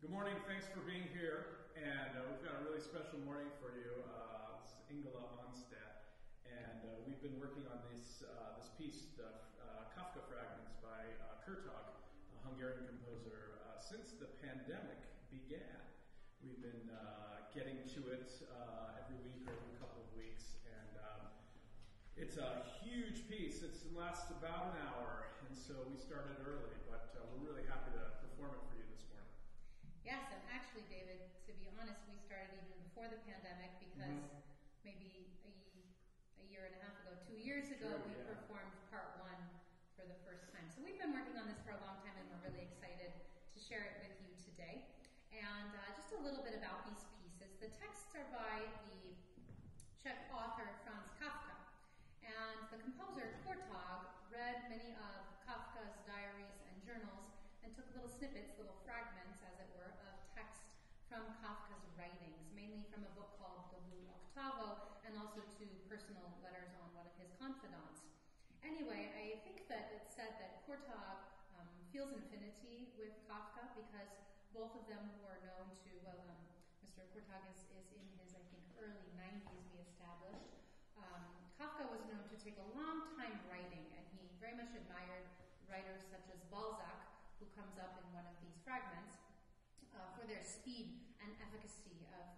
Good morning. Thanks for being here. And uh, we've got a really special morning for you. Uh, Ingela Onstad. And uh, we've been working on this, uh, this piece, the uh, Kafka Fragments by uh, a Hungarian composer, uh, since the pandemic began. We've been getting to it every week or every couple of weeks. And um, it's a huge piece. It lasts about an hour. And so we started early, but uh, we're really happy to perform it for you this Yes, and actually, David, to be honest, we started even before the pandemic because mm-hmm. maybe a, a, year and a half ago, two years ago, sure, we yeah. performed part one for the first time. So we've been working on this for a long time and we're really excited to share it with you today. And uh, just a little bit about these pieces. The texts are by the Czech author Franz Kafka. And the composer Kurtag read many of Kafka's diaries and journals and took little snippets, little fragments, as it were, from Kafka's writings, mainly from a book called Blue Octavo, and also two personal letters on one of his confidants. Anyway, I think that it's said that Kurtag um, feels affinity with Kafka because both of them were known to, well, um, Mr. Kurtag is, is, in his, I think, early 90s, we established. Um, Kafka was known to take a long time writing, and he very much admired writers such as Balzac, who comes up in one of these fragments, uh, for their speed efficacy of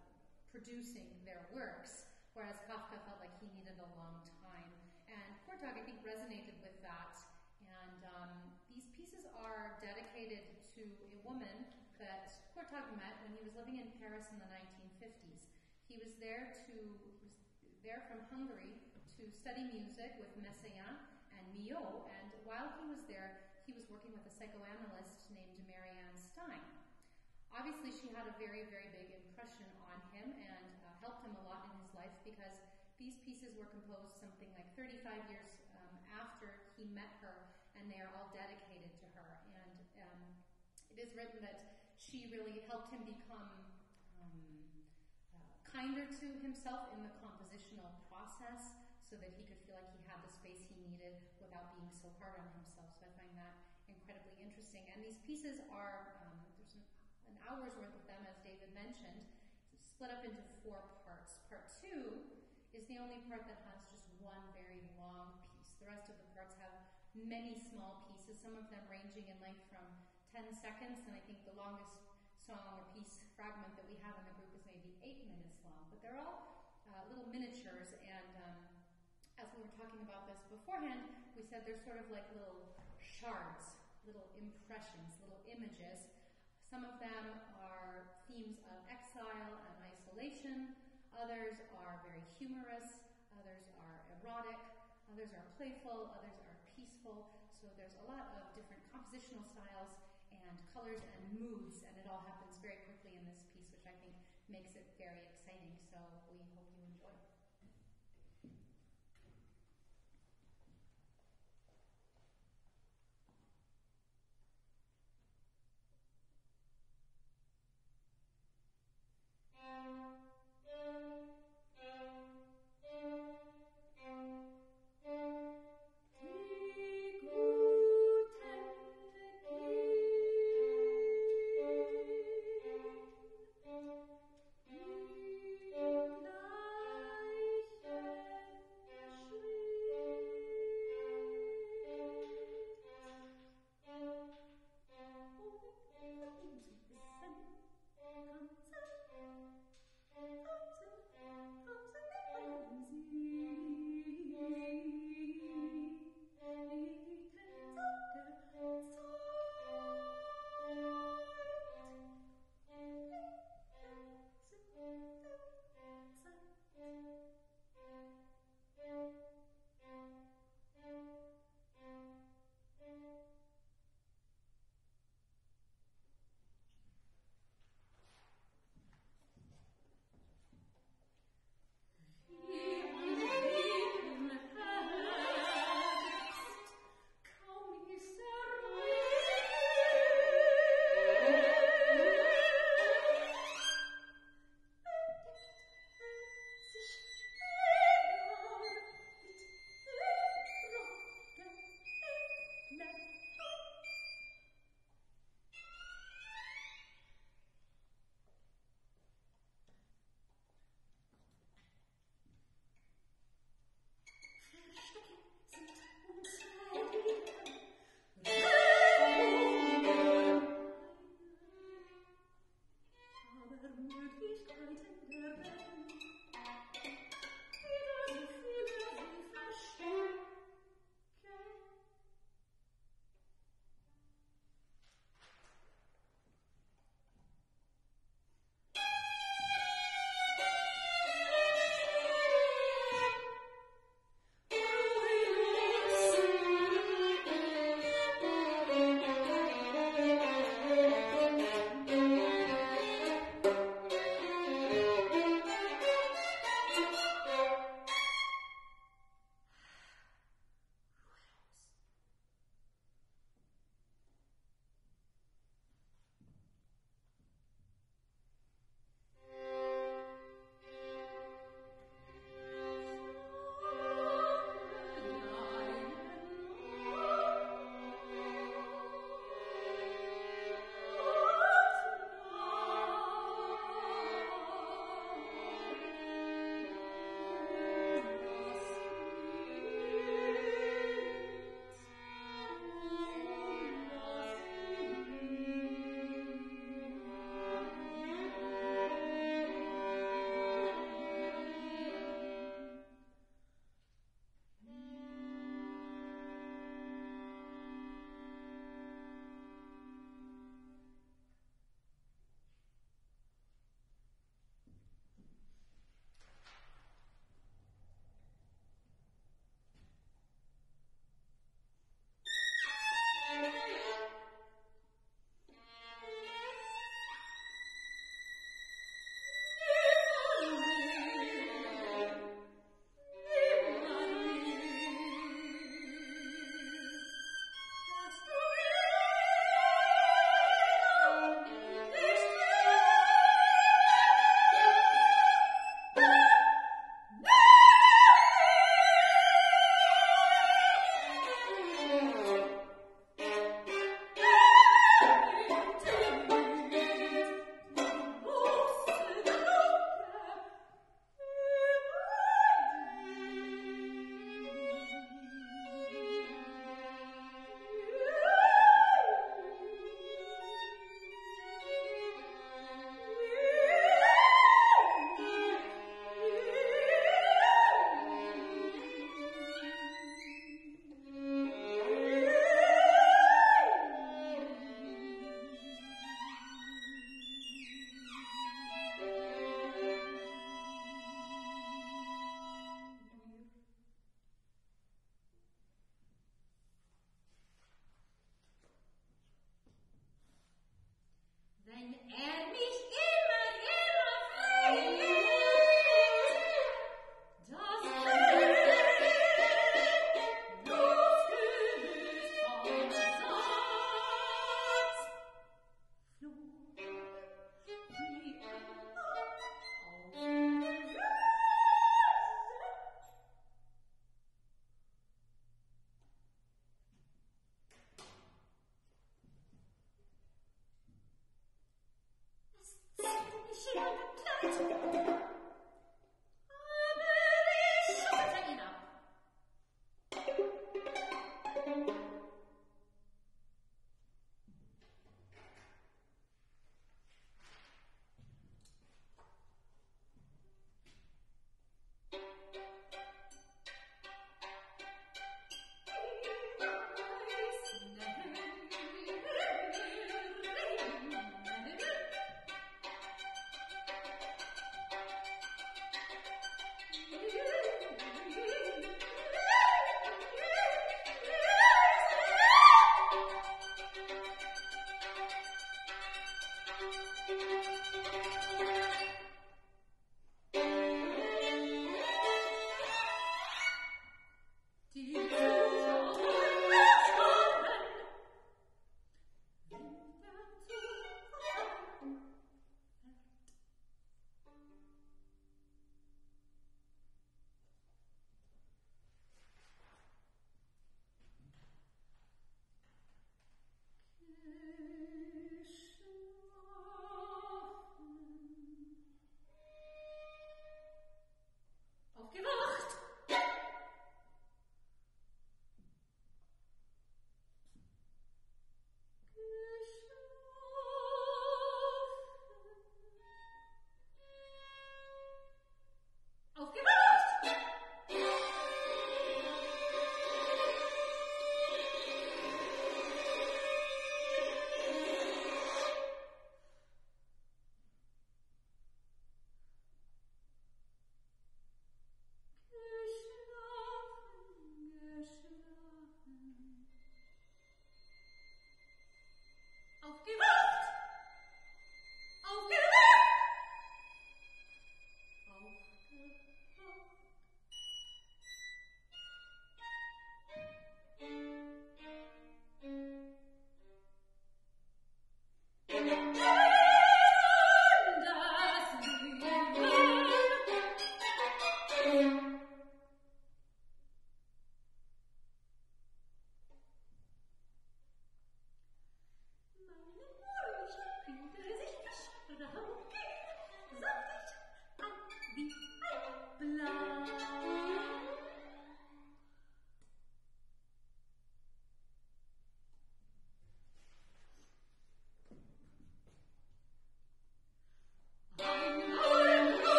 producing their works, whereas Kafka felt like he needed a long time. And Kurtag, I think, resonated with that. And um, these pieces are dedicated to a woman that Kurtag met when he was living in Paris in the 1950s. He was there to was there from Hungary to study music with Messiaen and Milhaud, and while he was there, he was working with a psychoanalyst named Marianne Stein. Obviously, she had a very, very big impression on him and uh, helped him a lot in his life because these pieces were composed something like 35 years um, after he met her, and they are all dedicated to her. And um, it is written that she really helped him become um, uh, kinder to himself in the compositional process so that he could feel like he had the space he needed without being so hard on himself. So I find that incredibly interesting. And these pieces are, um, there's an, an hour's worth of them, as David mentioned, split up into four parts. Part two is the only part that has just one very long piece. The rest of the parts have many small pieces, some of them ranging in length from 10 seconds, and I think the longest song or piece fragment that we have in the group is maybe eight minutes long. But they're all uh, little miniatures, and um, as we were talking about this beforehand, we said they're sort of like little shards, little impressions, little images. Some of them are themes of exile and isolation. Others are very humorous. Others are erotic. Others are playful. Others are peaceful. So there's a lot of different compositional styles and colors and moods, and it all happens very quickly in this piece, which I think makes it very exciting.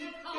Thank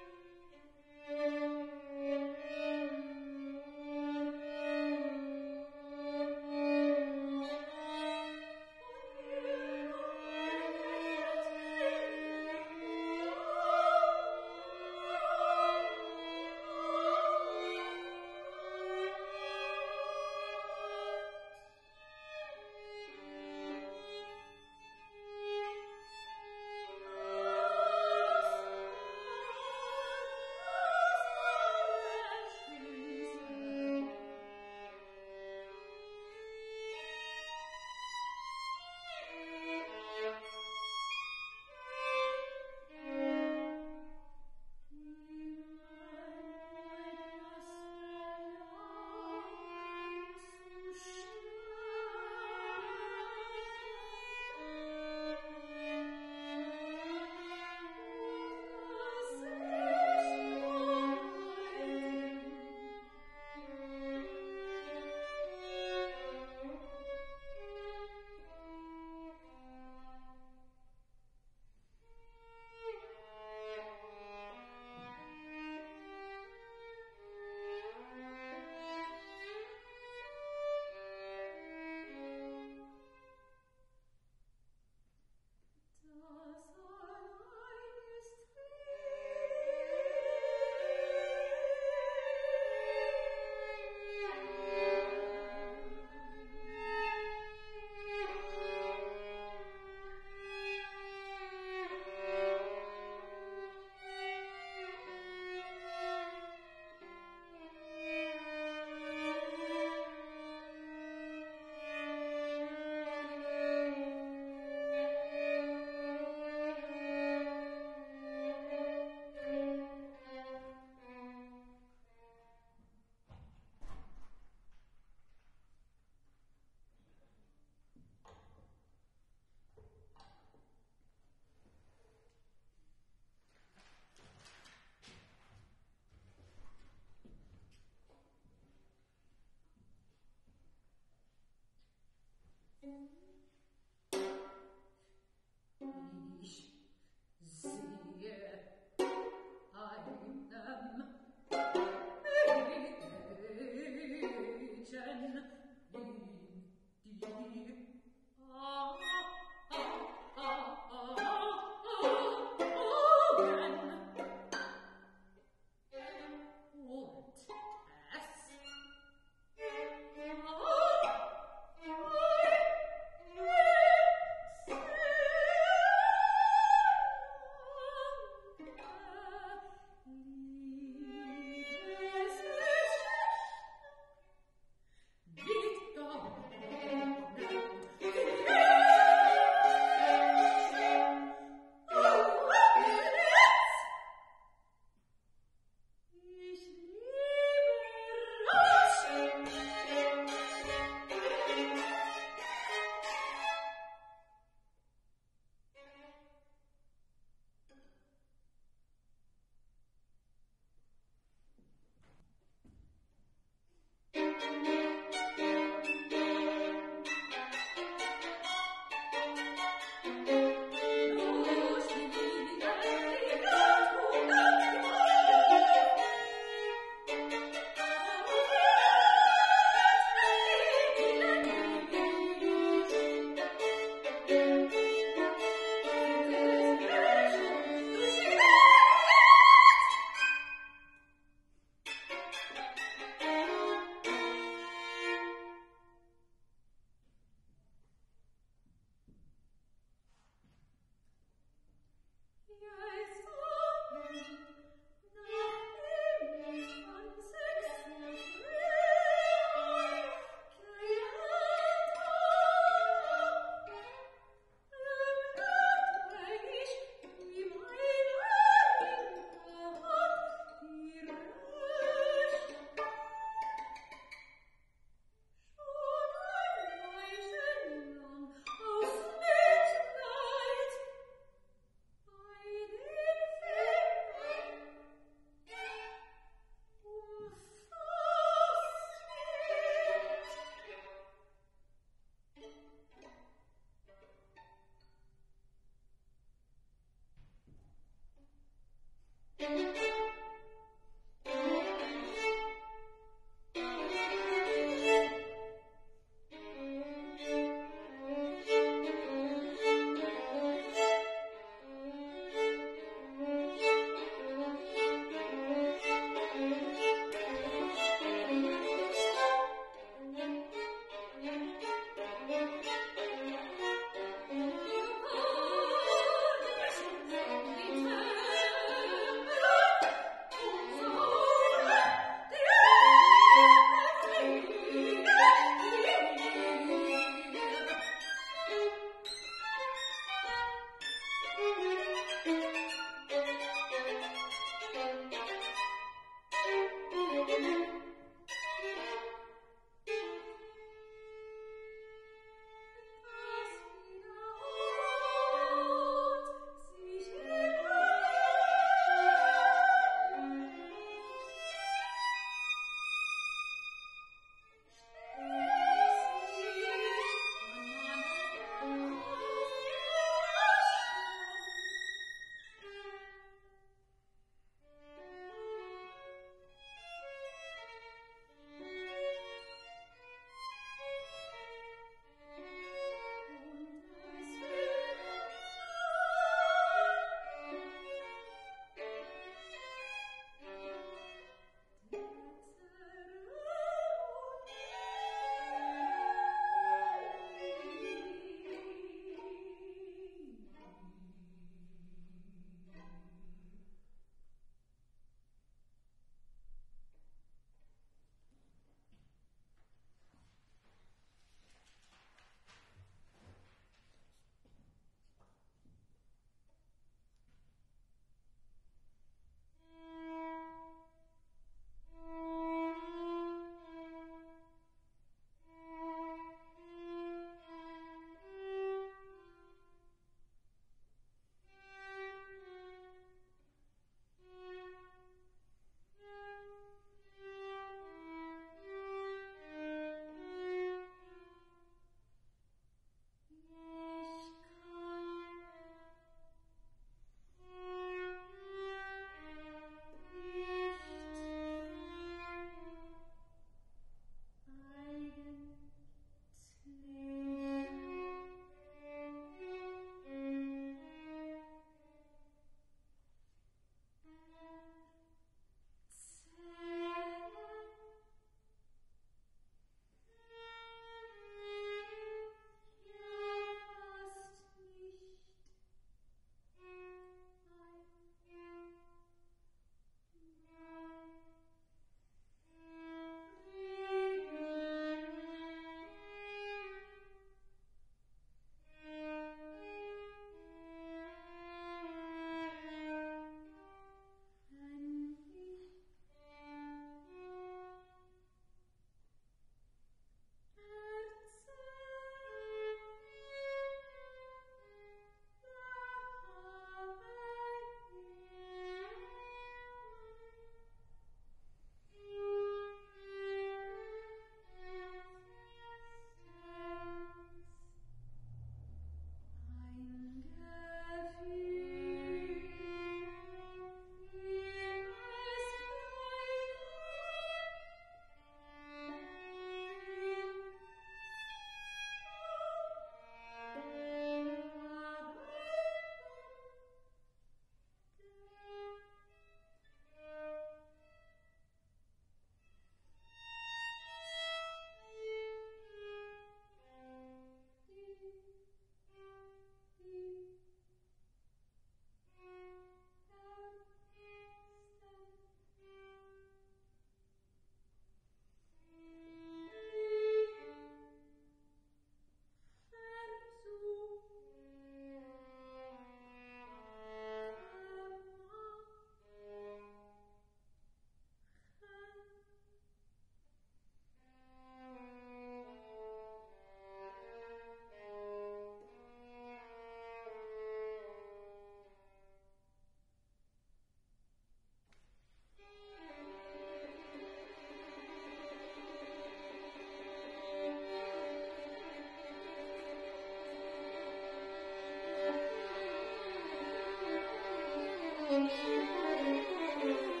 Música